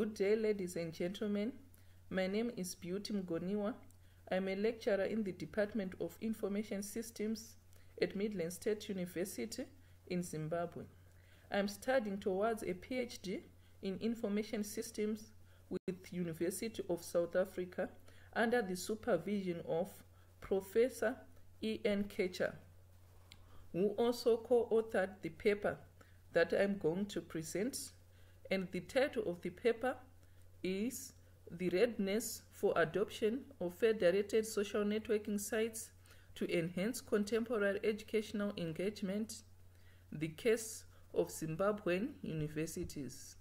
Good day, ladies and gentlemen. My name is Beauty Mugoniwa. I'm a lecturer in the Department of Information Systems at Midland State University in Zimbabwe. I'm studying towards a PhD in Information Systems with University of South Africa under the supervision of Professor E.N. Ketcha, who also co-authored the paper that I'm going to present. And the title of the paper is The Readiness for Adoption of Federated Social Networking Sites to Enhance Contemporary Educational Engagement, the case of Zimbabwean universities.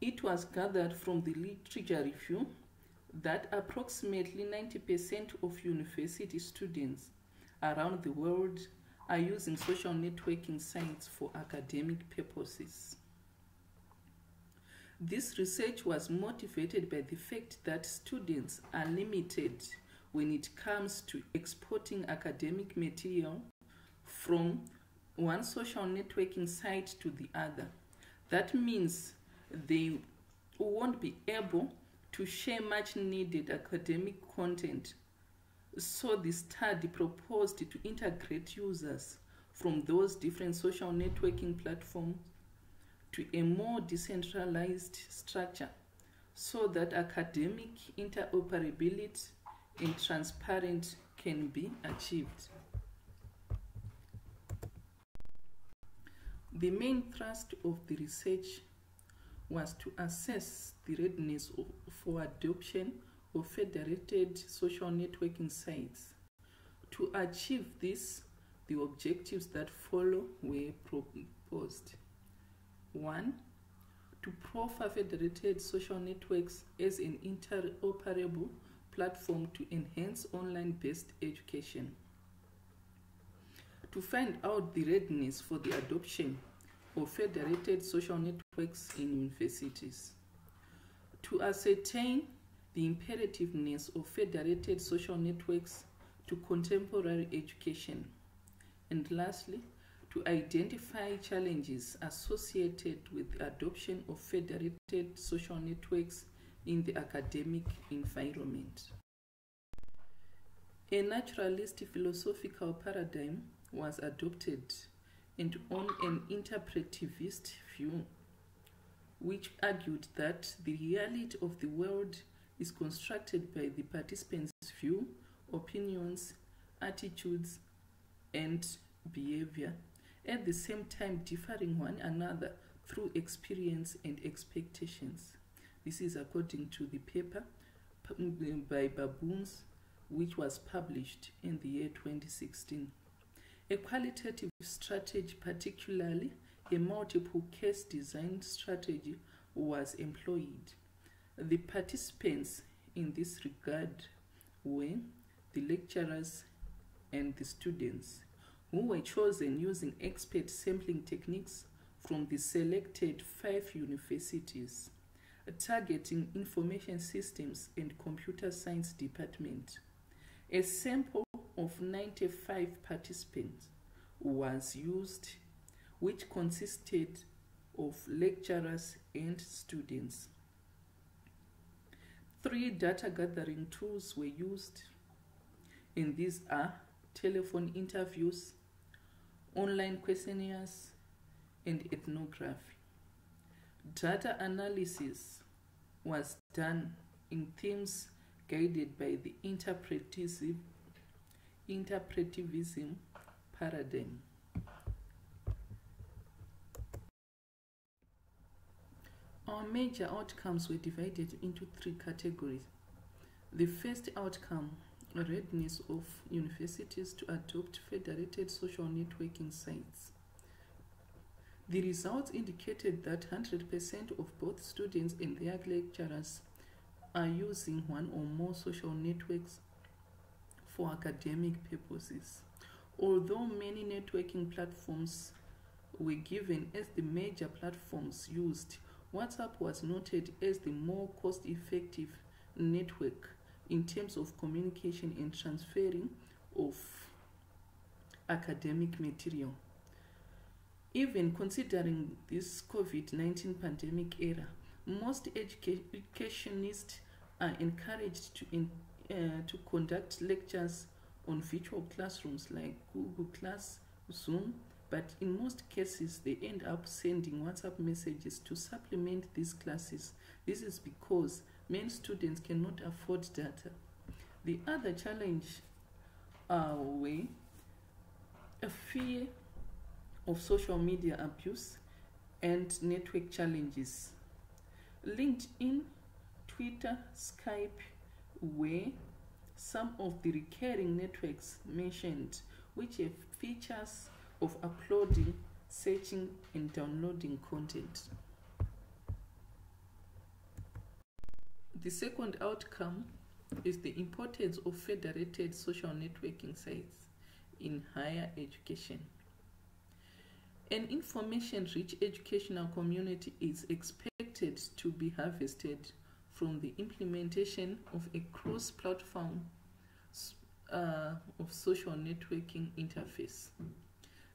It was gathered from the literature review that approximately 90% of university students around the world are using social networking sites for academic purposes. This research was motivated by the fact that students are limited when it comes to exporting academic material from one social networking site to the other. That means they won't be able to share much needed academic content. So the study proposed to integrate users from those different social networking platforms to a more decentralized structure so that academic interoperability and transparent can be achieved. The main thrust of the research was to assess the readiness of, for adoption of federated social networking sites. To achieve this, the objectives that follow were proposed. One, to proffer federated social networks as an interoperable platform to enhance online-based education. To find out the readiness for the adoption of federated social networks in universities. To ascertain the imperativeness of federated social networks to contemporary education. And lastly, to identify challenges associated with the adoption of federated social networks in the academic environment. A naturalist philosophical paradigm was adopted and on an interpretivist view, which argued that the reality of the world is constructed by the participants' view, opinions, attitudes, and behavior, at the same time differing one another through experience and expectations. This is according to the paper by Baboons, which was published in the year 2016. A qualitative strategy, particularly a multiple case design strategy, was employed. The participants in this regard were the lecturers and the students, who were chosen using expert sampling techniques from the selected five universities, targeting information systems and computer science department. A sample of 95 participants was used, which consisted of lecturers and students. Three data gathering tools were used, and these are telephone interviews, online questionnaires, and ethnography. Data analysis was done in themes guided by the interpretive, interpretivism paradigm. Our major outcomes were divided into three categories. The first outcome, readiness of universities to adopt federated social networking sites. The results indicated that 100% of both students and their lecturers are using one or more social networks for academic purposes. Although many networking platforms were given as the major platforms used, WhatsApp was noted as the more cost effective network in terms of communication and transferring of academic material. Even considering this COVID 19 pandemic era, most educa- educationists are encouraged to, in, uh, to conduct lectures on virtual classrooms like Google Class, Zoom, but in most cases they end up sending WhatsApp messages to supplement these classes. This is because many students cannot afford data. The other challenge are way a fear of social media abuse and network challenges. LinkedIn, Twitter, Skype were some of the recurring networks mentioned, which have features of uploading, searching, and downloading content. The second outcome is the importance of federated social networking sites in higher education. An information rich educational community is expected to be harvested from the implementation of a cross platform uh, of social networking interface.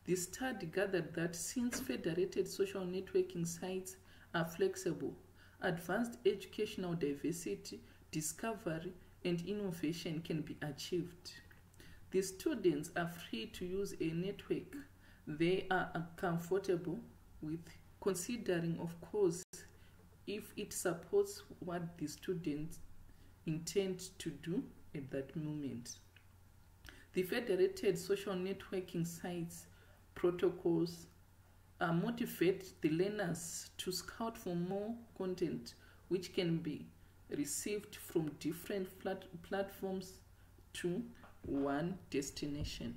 The study gathered that since federated social networking sites are flexible, advanced educational diversity, discovery, and innovation can be achieved. The students are free to use a network they are comfortable with, considering, of course, if it supports what the students intend to do at that moment. The federated social networking sites protocols uh, motivate the learners to scout for more content which can be received from different plat platforms to one destination.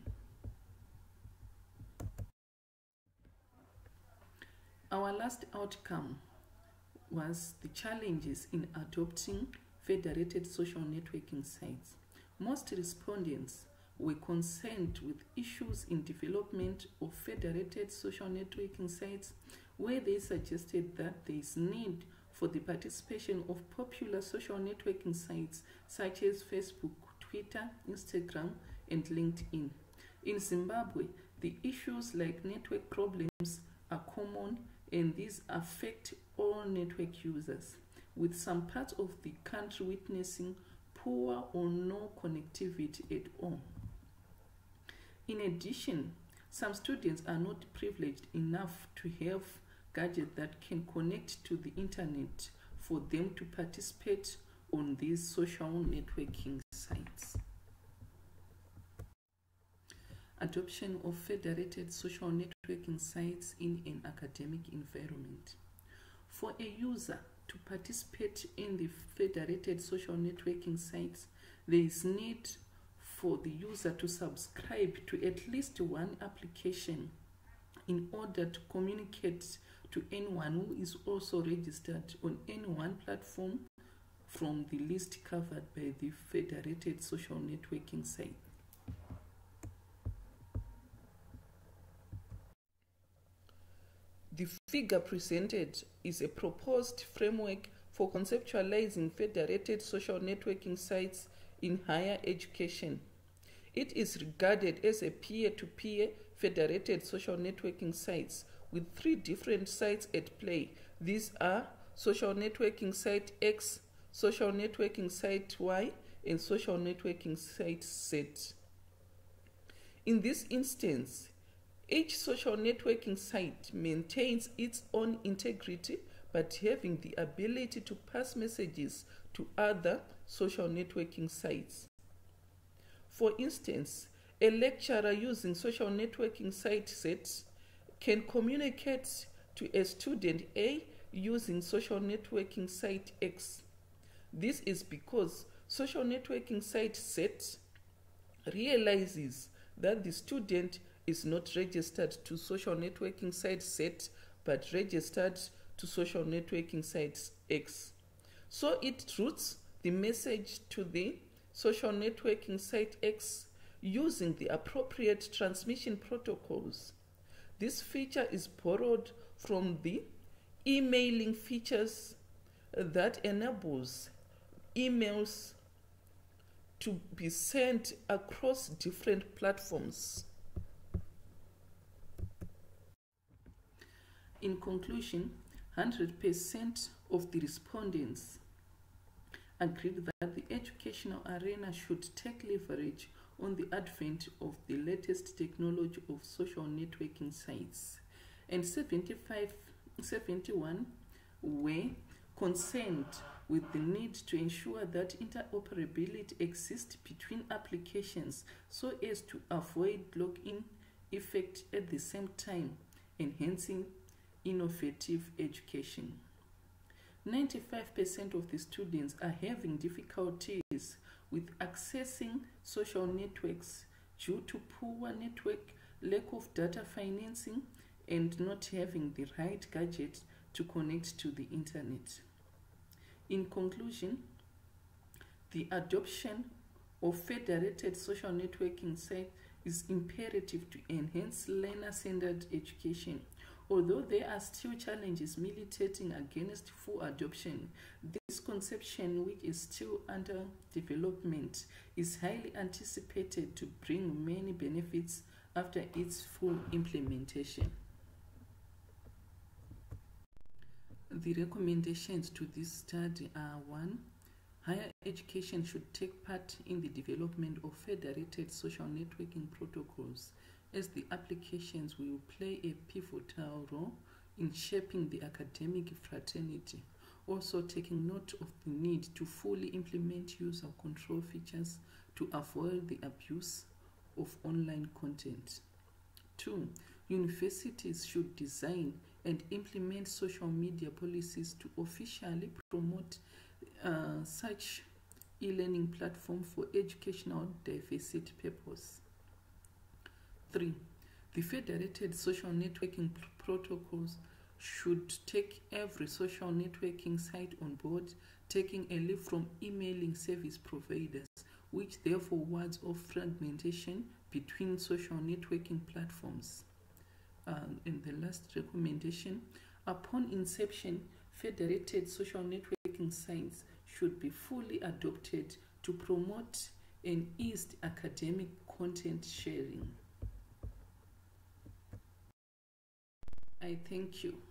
Our last outcome was the challenges in adopting federated social networking sites. Most respondents were concerned with issues in development of federated social networking sites where they suggested that there is need for the participation of popular social networking sites such as Facebook, Twitter, Instagram, and LinkedIn. In Zimbabwe, the issues like network problems are common and these affect all network users, with some parts of the country witnessing poor or no connectivity at all. In addition, some students are not privileged enough to have gadgets that can connect to the internet for them to participate on these social networking sites. Adoption of federated social networking sites in an academic environment. For a user to participate in the federated social networking sites, there is need for the user to subscribe to at least one application in order to communicate to anyone who is also registered on any one platform from the list covered by the federated social networking site. The figure presented is a proposed framework for conceptualizing federated social networking sites in higher education. It is regarded as a peer to peer federated social networking sites with three different sites at play. These are social networking site X, social networking site Y, and social networking site Z. In this instance, each social networking site maintains its own integrity but having the ability to pass messages to other social networking sites. For instance, a lecturer using social networking site sets can communicate to a student A using social networking site X. This is because social networking site Z realizes that the student is not registered to social networking site Z but registered to social networking sites X. So it routes the message to the social networking site X using the appropriate transmission protocols. This feature is borrowed from the emailing features that enables emails to be sent across different platforms. In conclusion, 100% of the respondents agreed that the educational arena should take leverage on the advent of the latest technology of social networking sites. And 75, 71 were concerned with the need to ensure that interoperability exists between applications so as to avoid lock-in effect at the same time enhancing innovative education. 95% of the students are having difficulties with accessing social networks due to poor network, lack of data financing, and not having the right gadget to connect to the internet. In conclusion, the adoption of federated social networking sites is imperative to enhance learner-centered education. Although there are still challenges militating against full adoption, this conception, which is still under development, is highly anticipated to bring many benefits after its full implementation. The recommendations to this study are 1. Higher education should take part in the development of federated social networking protocols as the applications will play a pivotal role in shaping the academic fraternity, also taking note of the need to fully implement user control features to avoid the abuse of online content. 2. Universities should design and implement social media policies to officially promote uh, such e-learning platform for educational diversity purpose. 3. The federated social networking pr protocols should take every social networking site on board, taking a leave from emailing service providers, which therefore wards off fragmentation between social networking platforms. Um, in the last recommendation, upon inception, federated social networking sites should be fully adopted to promote and ease academic content sharing. I thank you.